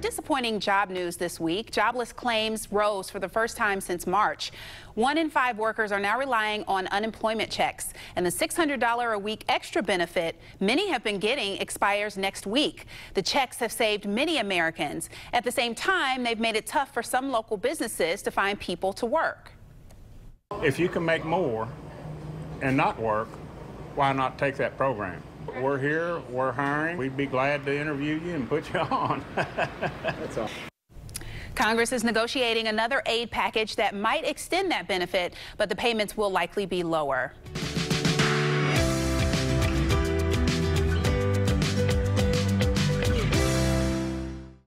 disappointing job news this week. Jobless claims rose for the first time since March. One in five workers are now relying on unemployment checks, and the $600 a week extra benefit many have been getting expires next week. The checks have saved many Americans. At the same time, they've made it tough for some local businesses to find people to work. If you can make more and not work, why not take that program? We're here, we're hiring. We'd be glad to interview you and put you on. That's all. Congress is negotiating another aid package that might extend that benefit, but the payments will likely be lower.